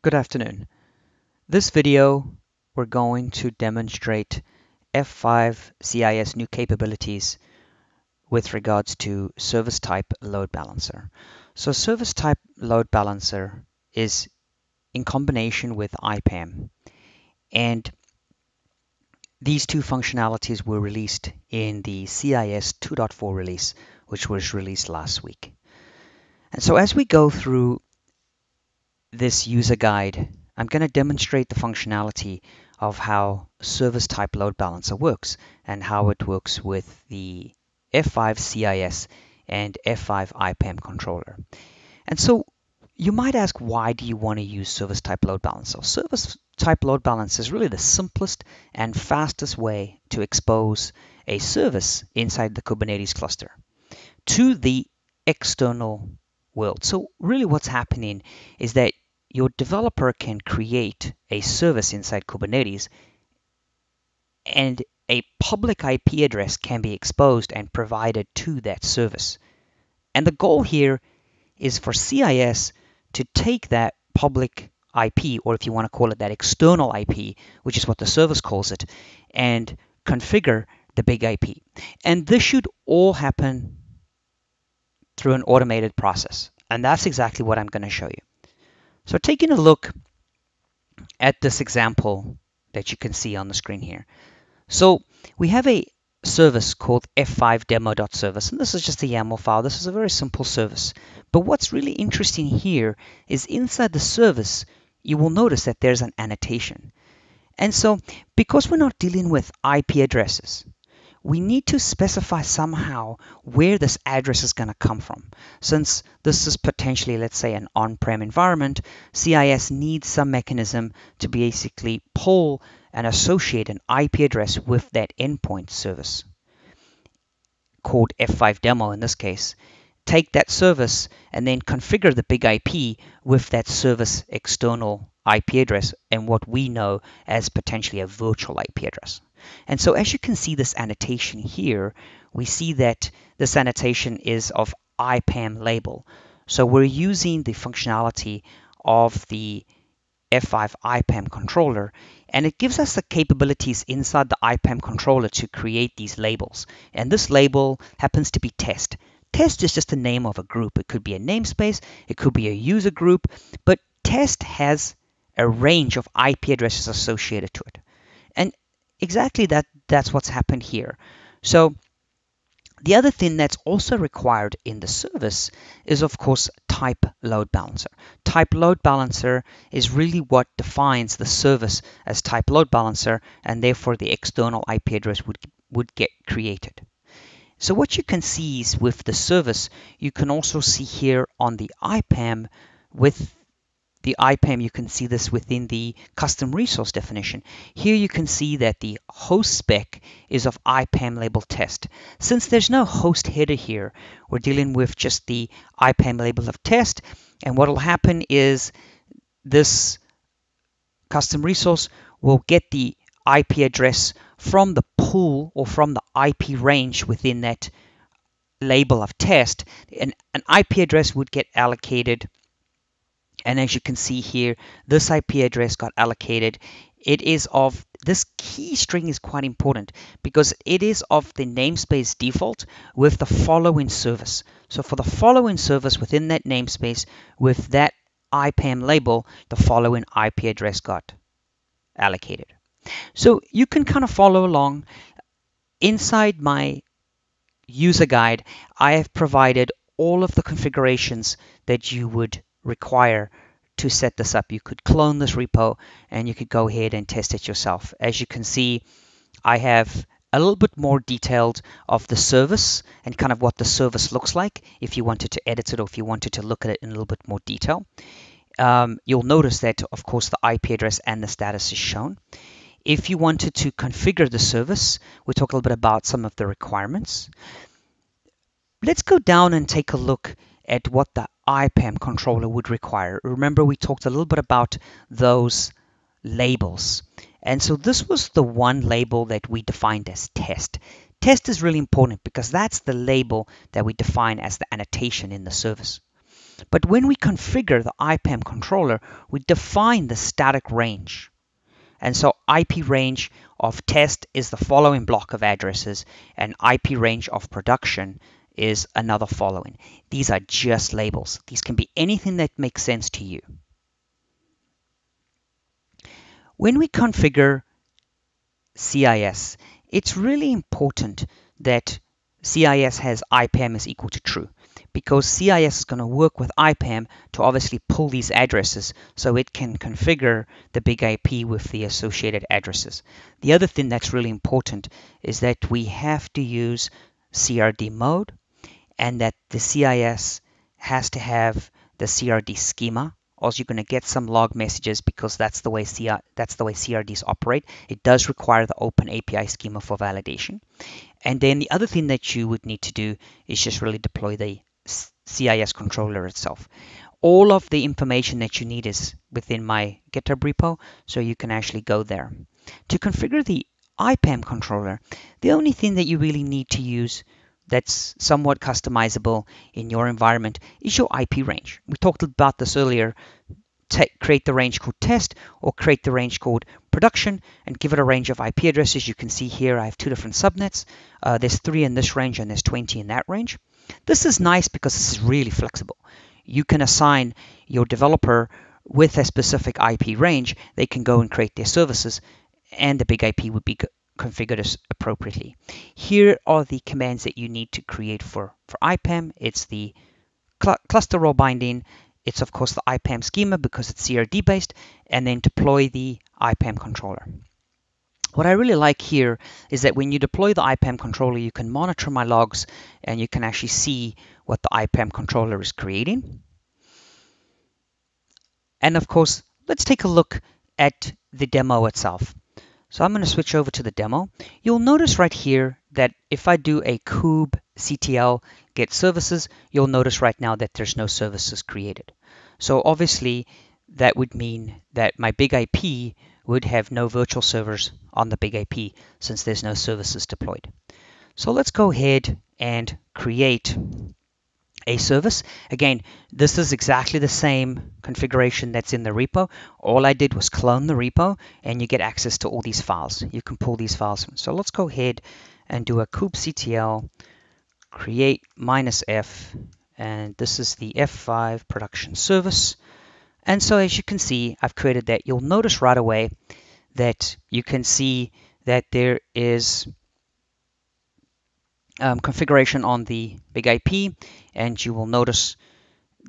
Good afternoon. This video we're going to demonstrate F5 CIS new capabilities with regards to service type load balancer. So service type load balancer is in combination with IPAM and these two functionalities were released in the CIS 2.4 release which was released last week. And so as we go through this user guide, I'm going to demonstrate the functionality of how service type load balancer works and how it works with the F5 CIS and F5 IPAM controller. And so you might ask, why do you want to use service type load balancer? Service type load balancer is really the simplest and fastest way to expose a service inside the Kubernetes cluster to the external world. So really what's happening is that your developer can create a service inside Kubernetes and a public IP address can be exposed and provided to that service. And the goal here is for CIS to take that public IP, or if you want to call it that external IP, which is what the service calls it, and configure the big IP. And this should all happen through an automated process. And that's exactly what I'm going to show you. So taking a look at this example that you can see on the screen here. So we have a service called f5demo.service, and this is just a YAML file. This is a very simple service. But what's really interesting here is inside the service, you will notice that there's an annotation. And so because we're not dealing with IP addresses, we need to specify somehow where this address is going to come from. Since this is potentially, let's say, an on-prem environment, CIS needs some mechanism to basically pull and associate an IP address with that endpoint service called F5 demo in this case. Take that service and then configure the big IP with that service external IP address and what we know as potentially a virtual IP address. And so as you can see this annotation here, we see that this annotation is of IPAM label. So we're using the functionality of the F5 IPAM controller and it gives us the capabilities inside the IPAM controller to create these labels. And this label happens to be test. Test is just the name of a group. It could be a namespace, it could be a user group, but test has a range of IP addresses associated to it. And exactly that that's what's happened here. So the other thing that's also required in the service is of course type load balancer. Type load balancer is really what defines the service as type load balancer and therefore the external IP address would would get created. So what you can see is with the service, you can also see here on the IPAM with the IPAM, you can see this within the custom resource definition. Here you can see that the host spec is of IPAM label test. Since there's no host header here, we're dealing with just the IPAM label of test. And what will happen is this custom resource will get the IP address from the pool or from the IP range within that label of test. And an IP address would get allocated and as you can see here, this IP address got allocated. It is of this key string is quite important because it is of the namespace default with the following service. So for the following service within that namespace with that IPAM label, the following IP address got allocated. So you can kind of follow along. Inside my user guide, I have provided all of the configurations that you would require to set this up. You could clone this repo and you could go ahead and test it yourself. As you can see, I have a little bit more detailed of the service and kind of what the service looks like if you wanted to edit it or if you wanted to look at it in a little bit more detail. Um, you'll notice that, of course, the IP address and the status is shown. If you wanted to configure the service, we'll talk a little bit about some of the requirements. Let's go down and take a look at what the IPAM controller would require. Remember we talked a little bit about those labels. And so this was the one label that we defined as test. Test is really important because that's the label that we define as the annotation in the service. But when we configure the IPAM controller, we define the static range. And so IP range of test is the following block of addresses, and IP range of production is another following. These are just labels. These can be anything that makes sense to you. When we configure CIS, it's really important that CIS has IPAM is equal to true because CIS is going to work with IPAM to obviously pull these addresses so it can configure the big IP with the associated addresses. The other thing that's really important is that we have to use CRD mode and that the CIS has to have the CRD schema or you're going to get some log messages because that's the way CR, that's the way CRDs operate. It does require the open API schema for validation. And then the other thing that you would need to do is just really deploy the CIS controller itself. All of the information that you need is within my GitHub repo, so you can actually go there. To configure the IPAM controller, the only thing that you really need to use that's somewhat customizable in your environment is your IP range. We talked about this earlier. create the range called test or create the range called production and give it a range of IP addresses. You can see here I have two different subnets. Uh, there's three in this range and there's 20 in that range. This is nice because this is really flexible. You can assign your developer with a specific IP range, they can go and create their services and the big IP would be configured as appropriately. Here are the commands that you need to create for, for IPAM. It's the cl cluster role binding. It's of course the IPAM schema because it's CRD based and then deploy the IPAM controller. What I really like here is that when you deploy the IPAM controller, you can monitor my logs and you can actually see what the IPAM controller is creating. And of course, let's take a look at the demo itself. So I'm going to switch over to the demo. You'll notice right here that if I do a kube CTL get services, you'll notice right now that there's no services created. So obviously that would mean that my big IP would have no virtual servers on the big IP since there's no services deployed. So let's go ahead and create a service. Again, this is exactly the same configuration that's in the repo. All I did was clone the repo and you get access to all these files. You can pull these files. So let's go ahead and do a kubectl create minus f and this is the F5 production service. And so as you can see, I've created that. You'll notice right away that you can see that there is um, configuration on the big IP and you will notice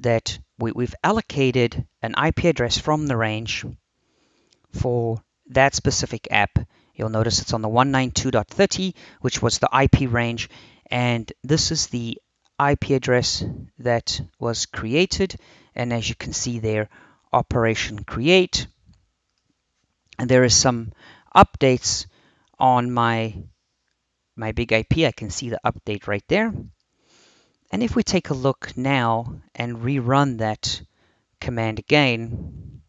that we, we've allocated an IP address from the range for that specific app. You'll notice it's on the 192.30 which was the IP range and this is the IP address that was created and as you can see there operation create and there is some updates on my my big IP, I can see the update right there. And if we take a look now and rerun that command again,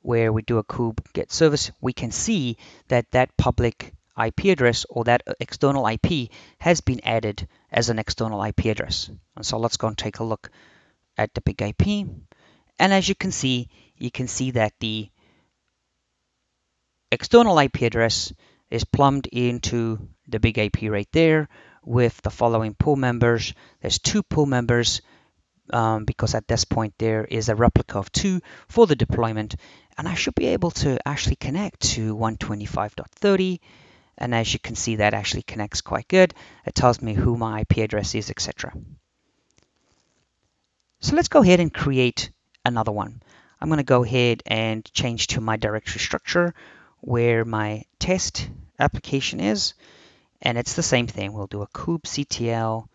where we do a kube get service, we can see that that public IP address or that external IP has been added as an external IP address. And so let's go and take a look at the big IP. And as you can see, you can see that the external IP address is plumbed into the big IP right there with the following pool members. There's two pool members um, because at this point there is a replica of two for the deployment and I should be able to actually connect to 125.30 and as you can see that actually connects quite good. It tells me who my IP address is etc. So let's go ahead and create another one. I'm going to go ahead and change to my directory structure where my test application is. And it's the same thing. We'll do a kubectl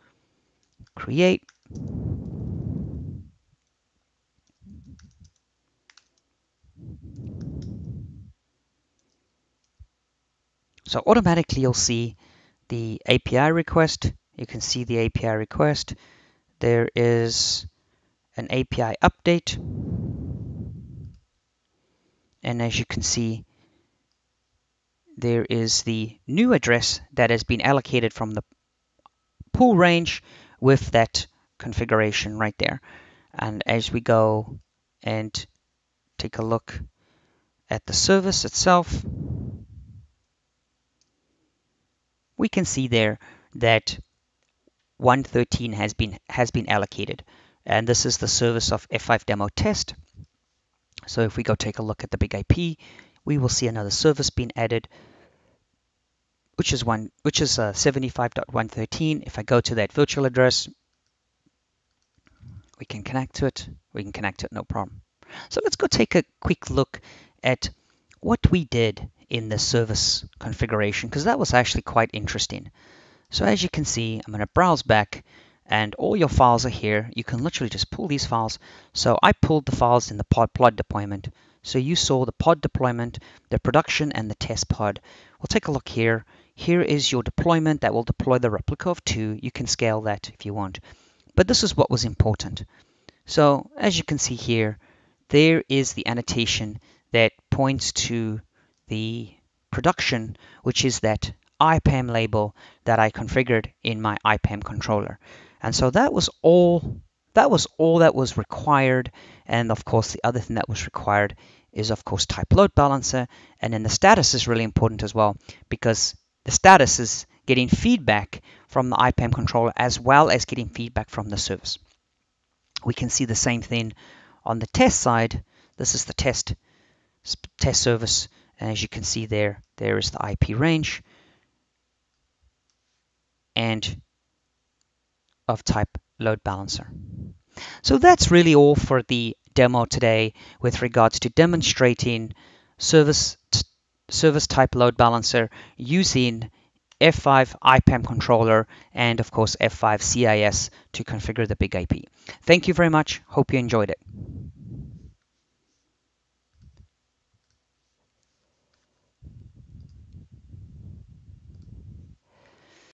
create. So automatically you'll see the API request. You can see the API request. There is an API update. And as you can see, there is the new address that has been allocated from the pool range with that configuration right there. And as we go and take a look at the service itself, we can see there that 113 has been has been allocated. And this is the service of F5 demo test. So if we go take a look at the big IP we will see another service being added which is one which is uh, 75.113 if I go to that virtual address we can connect to it we can connect to it no problem so let's go take a quick look at what we did in the service configuration because that was actually quite interesting so as you can see, I'm going to browse back and all your files are here. You can literally just pull these files. So I pulled the files in the pod plot deployment. So you saw the pod deployment, the production, and the test pod. We'll take a look here. Here is your deployment that will deploy the replica of two. You can scale that if you want. But this is what was important. So as you can see here, there is the annotation that points to the production, which is that IPAM label that I configured in my IPAM controller. And so that was all that was all that was required. And of course, the other thing that was required is of course type load balancer. And then the status is really important as well because the status is getting feedback from the IPAM controller as well as getting feedback from the service. We can see the same thing on the test side. This is the test test service. And as you can see there, there is the IP range and of type load balancer. So that's really all for the demo today with regards to demonstrating service service type load balancer using F5 IPAM controller and of course F5 CIS to configure the big IP. Thank you very much. Hope you enjoyed it.